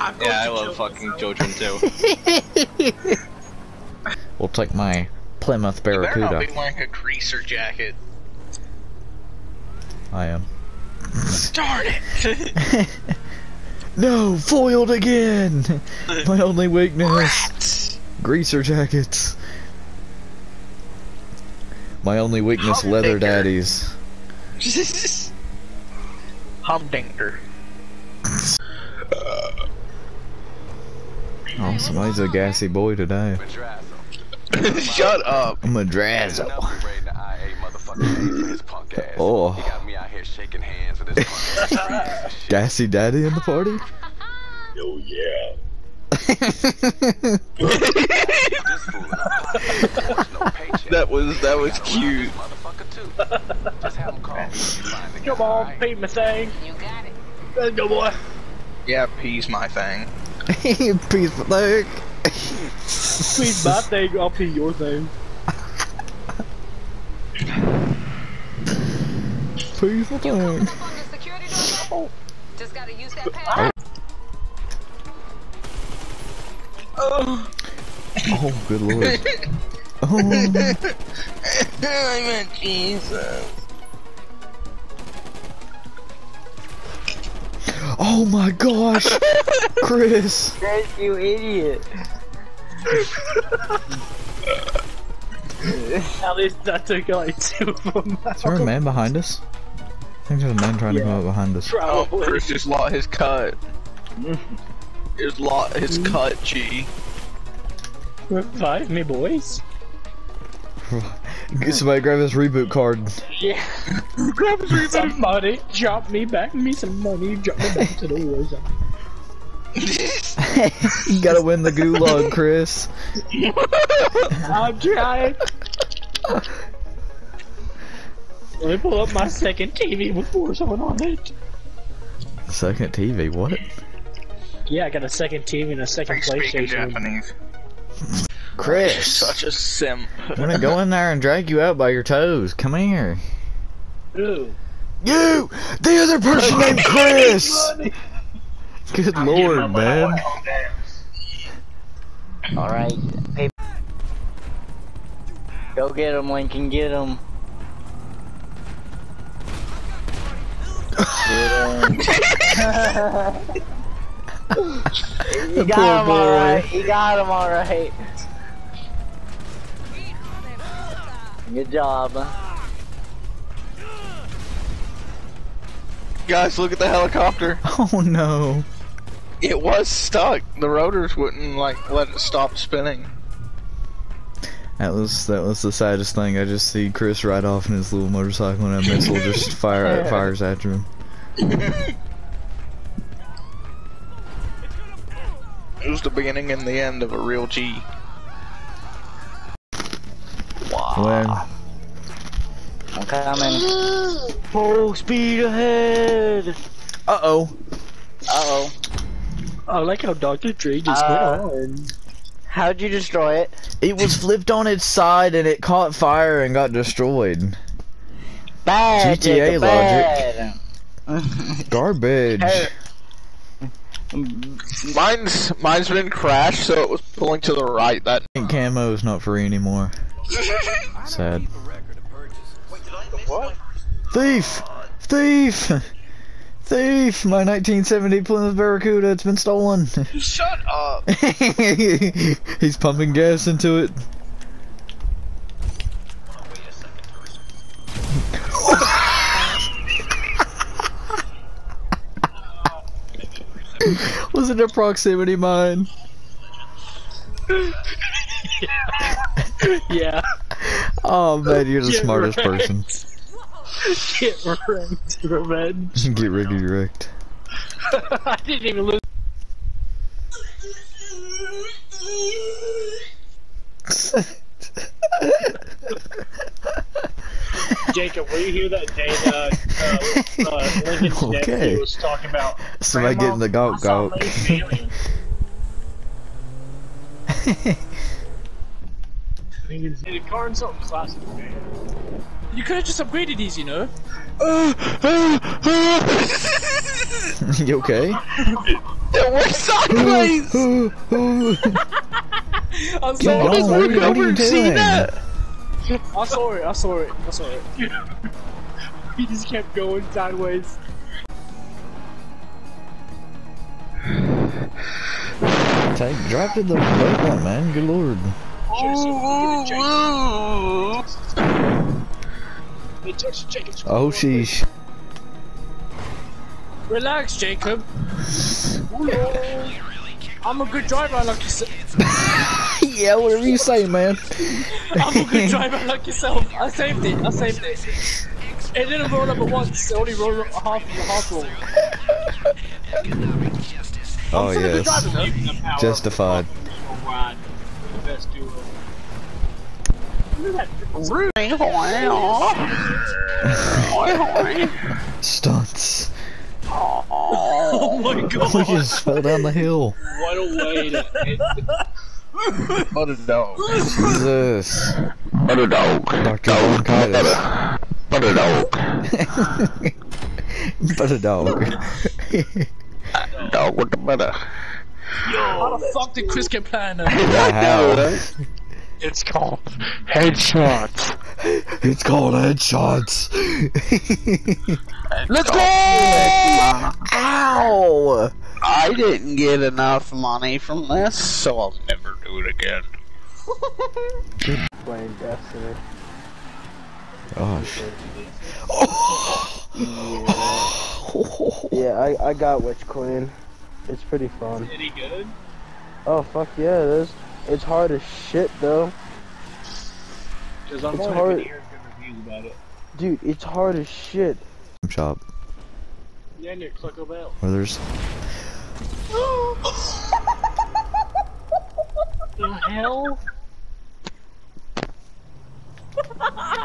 I'm Yeah, I love fucking myself. children too. We'll take my Plymouth You better not Barracuda. be wearing a greaser jacket. I am. Darn it! No, foiled again! My only weakness. Rats! Greaser jackets. My only weakness, leather daddies. Humdinger. Oh, somebody's a gassy boy today. Shut up. I'm a drazzle. Oh. He got me out here shaking hands with his punk ass. Gassy daddy in the party? Oh yeah. This fool in a wants no paycheck. That was that was cute. Motherfucker too. Just have him call me when you find the Come on, alright? my thing. You got it. Let's go, boy. Yeah, pea's my thing. Peaceful thing. Please, my thing. I'll pay your thing. Peaceful You coming thing. up on the security door yet? Just gotta use that pad. Oh, good lord. Oh, I meant oh, Jesus. Oh my gosh! Chris! Chris, you idiot. At least that took like two of them Is there a man behind us? I think there's a man trying to come up behind us. Oh, Probably. Chris just lost his cut. His lot, his cut, G. Revive me, boys. Get somebody grab his reboot card. Yeah. Grab his reboot. Somebody drop me back me some money. Drop me back to the war zone. you gotta win the gulag, Chris. I'm trying. Let me pull up my second TV with Warzone on it. Second TV, what? Yeah, I got a second TV and a second PlayStation. Japanese. Chris! Such a simp. I'm gonna go in there and drag you out by your toes. Come here. Ooh. You! The other person named Chris! Good lord, man. Alright. Hey. Go get him, Lincoln, get him. Get him. you got him alright. You got him alright. Good job. Guys, look at the helicopter. Oh no. It was stuck. The rotors wouldn't like let it stop spinning. That was that was the saddest thing. I just see Chris ride off in his little motorcycle and a missile just fire fires after him. It was the beginning and the end of a real G. When I'm coming. Full speed ahead. uh oh. Uh oh. I like how Dr. Dre just Uh, went on. How'd you destroy it? It was flipped on its side and it caught fire and got destroyed. Bad. GTA Jacob, logic. bad. Garbage. Hey. Mine's mine's been crashed, so it was pulling to the right. That Pink Camo is not free anymore. Sad. what? Thief! Thief! Thief! My 1970 Plymouth Barracuda, it's been stolen. Shut up. He's pumping gas into it. Was it a proximity mine? Yeah. Oh man, you're the Get smartest wrecked. person. Get wrecked, revenge. Get Ricky wrecked. I didn't even lose. Jacob, were you here that day that uh, uh, Lincoln's Okay. was talking about? Somebody getting the gawk I gawk. Lincoln's the car and something classic, man. You could have just upgraded these, you know. you okay? It went sideways! I'm Keep sorry. going, what are you- what are you doing? I saw it. I saw it. I saw it. he just kept going sideways. Take, drive to the boat one, man. Good lord. Hey, touch Jacob's Oh, sheesh. Relax, Jacob. I'm a good driver like yourself. Yeah, whatever you say, man. I'm a good driver like yourself. I saved it. I saved it. It didn't roll up at once. It only rolled up half half roll. Oh, Still a yes. driver. Justified. The best duo. Look at that. Stunts. Oh my We god. just fell down the hill. What a way to end What a dog. Jesus. What a dog. Dr. Bronchitis. What a dog. but a dog. Dog with the butter. How the fuck did Chris get planned? yeah, how? It's called headshots. It's called headshots. Let's go! Ow! I didn't get enough money from this, so I'll never do it again. Playing Destiny. Oh, Gosh. Yeah, I, I got Witch Queen. It's pretty fun. Is Any good? Oh fuck yeah, it is. It's hard as shit though. Because I'm It's only hard. good reviews about it. Dude, it's hard as shit. Shop. Yeah, near Clucko Bell. Where there's. The hell?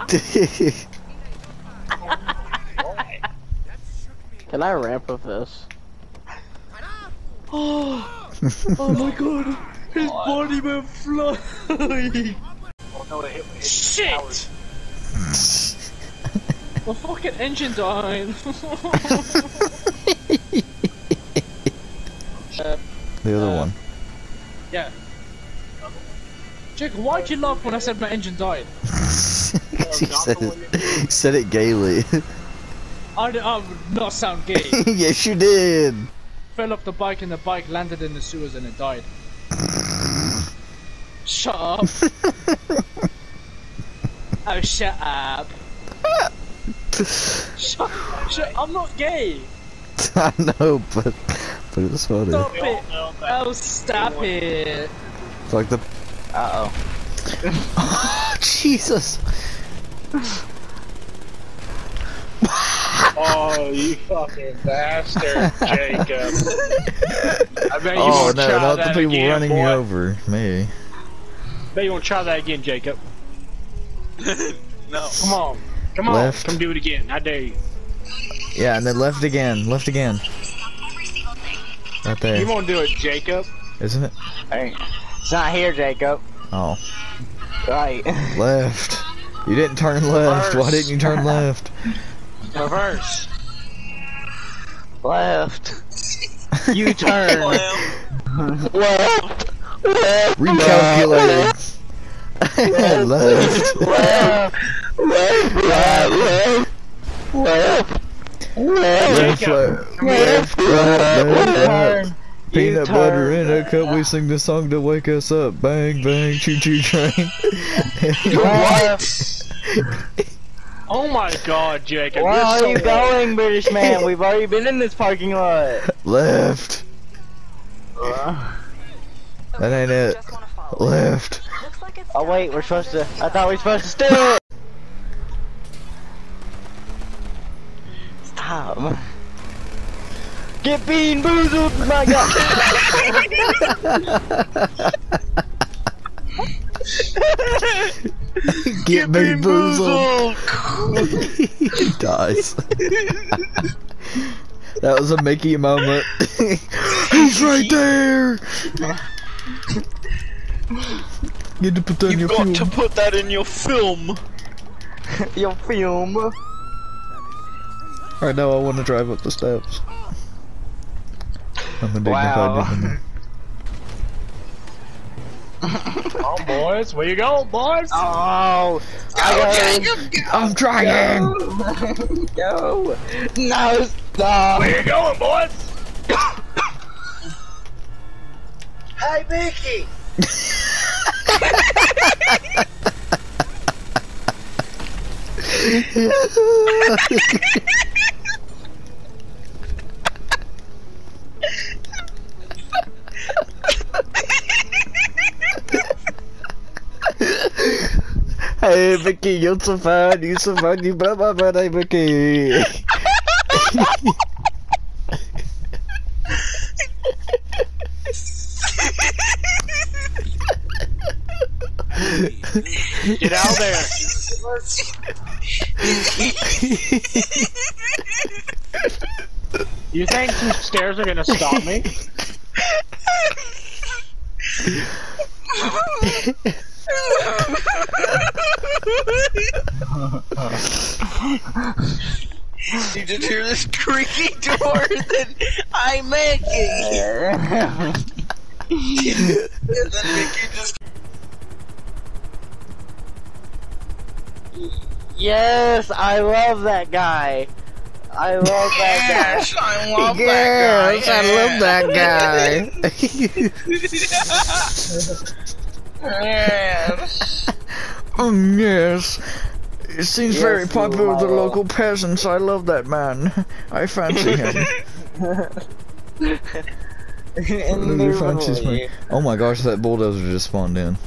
Can I ramp with this? Oh oh my god! His body went flying! Oh no, it hit me. Shit! the fucking engine died! the other uh, one. yeah. Jake, why'd you laugh when I said my engine died? he said it, he said it gaily. I, I would not sound gay. yes, you did. Fell off the bike and the bike landed in the sewers and it died. Shut up. oh, shut up. shut, shut, I'm not gay. I know, but but it's funny. Stop it. Oh, stop it. It's like the. Uh oh. Jesus. Oh, you fucking bastard, Jacob. I bet you Oh won't no, try not the that people again, running boy. you over. Me. Bet you won't try that again, Jacob. No. Come on. Come on. Left. Come do it again. I dare you. Yeah, and then left again. Left again. Right You won't do it, Jacob. Isn't it? Hey. It's not here, Jacob. Oh. Right. Left. You didn't turn left. Why didn't you turn left? Reverse. Left. You turn. Left. Left. Recalculating. left. Left. Left. Left. Left. Left. Left. Jacob, Left. Left. Right. Left. Right. Peanut butter in a cup. We sing the song to wake us up. Bang bang, choo choo train. Left. Oh my god, Jacob. Where you're so you going, British man? We've already been in this parking lot. Left. That ain't it. Just. Left. Like Oh wait, we're supposed to. I thought we were supposed to steal it. Stop. Get bean boozled, my god. Get bean boozled. he dies. that was a Mickey moment. He's right there. Get to put that in your You've got film. to put that in your film. Your film. Right now, I want to drive up the steps. I'm a dignified Wow. gentleman. Come on, boys. Where you go, boys? Oh, I got I'm trying! go. No, stop. Where you going, boys? Hey, Mickey! Hey Mickey, you're so fun, you're so fun, you hey Mickey. Get out there. You think two stairs are gonna stop me? You just hear this creaky door, that I'm making. and then Mickey just. Yes, I love that guy. I love that Yes, I love yes, that guy. I love that guy. Yes. um, yes. It seems very popular with the Lyle. local peasants. I love that man. I fancy him. guy. He fancies me. Oh my gosh, that bulldozer just spawned in.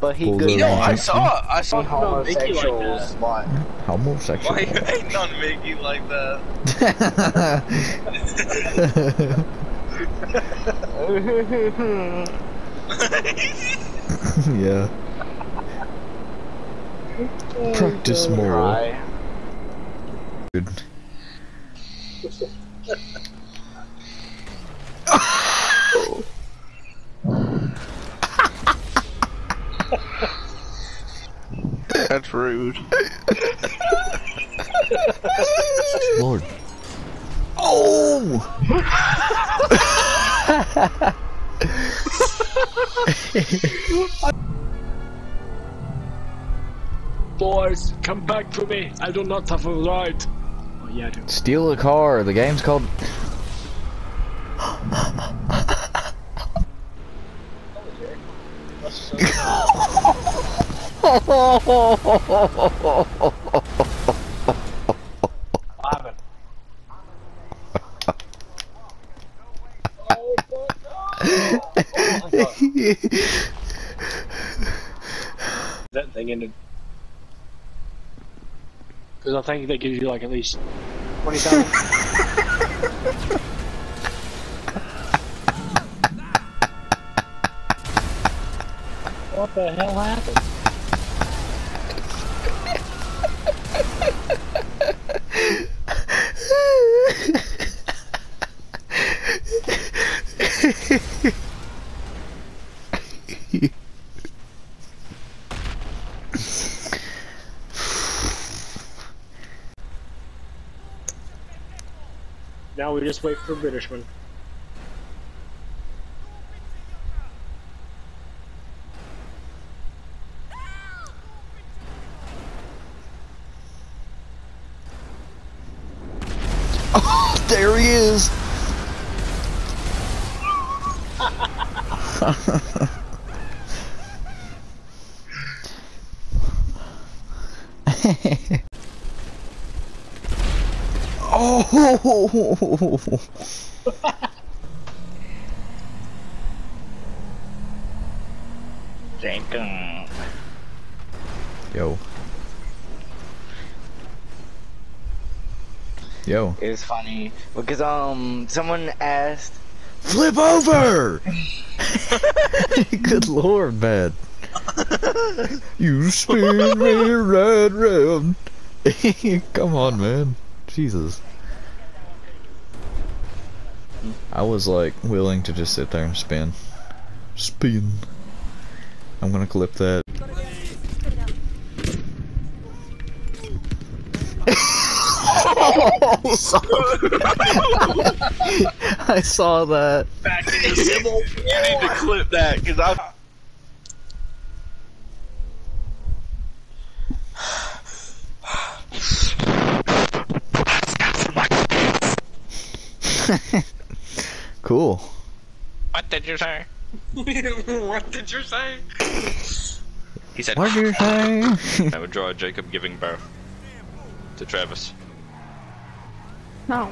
But he Bulldozer. good. You know, I Thank saw, I saw. About Mickey like Homosexuals, Homosexual. Why you hating on Mickey like that? yeah. Practice more. Try. Good. That's rude. Lord. Oh! Boys, come back to me. I do not have a ride. Oh yeah, I do. Steal a car. The game's called. What happened? that thing ended. Because I think that gives you like at least 20,000. what the hell happened? Now we wait for Britishman. Oh, there he is. oh! Jenkins. Yo. Yo. It was funny because um someone asked Flip over! Good lord, man. you spin me right round. Come on, man. Jesus. I was like willing to just sit there and spin. Spin. I'm gonna clip that. saw I saw that. Back in the civil You need to clip that, because I. Cool. What did you say? what did you say? He said, What did you say? I would draw Jacob giving birth to Travis. No.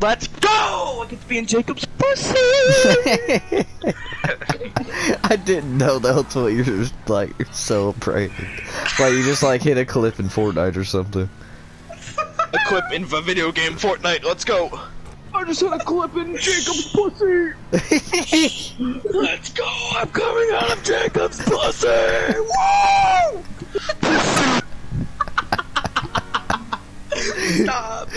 Let's go! I get to be in Jacob's pussy! I didn't know that was what you were like celebrating. Like you just like hit a clip in Fortnite or something. A clip in the video game Fortnite, let's go! I just had a clip in Jacob's pussy. Let's go! I'm coming out of Jacob's pussy! Woo! Stop!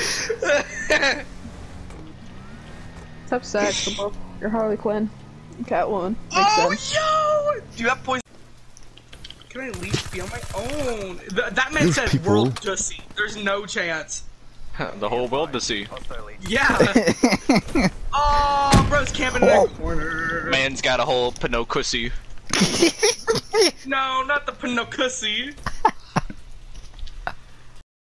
It's upset. for both You're Harley Quinn. Catwoman. Makes Oh, sense. yo! Do you have poison? Can I at least be on my own? Th that man Those said people- world pussy. There's no chance. the whole world to see. Yeah. oh, bro's camping in the corner. Man's got a whole Pinocussy. No, not the Pinocussy.